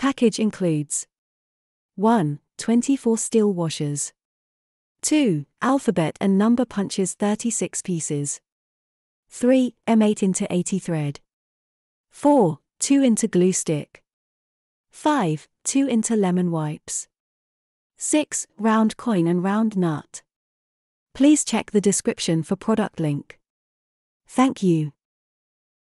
Package includes 1. 24 steel washers. 2. Alphabet and number punches 36 pieces. 3. M8 into 80 thread. 4. 2 into glue stick. 5. 2 into lemon wipes. 6. Round coin and round nut. Please check the description for product link. Thank you.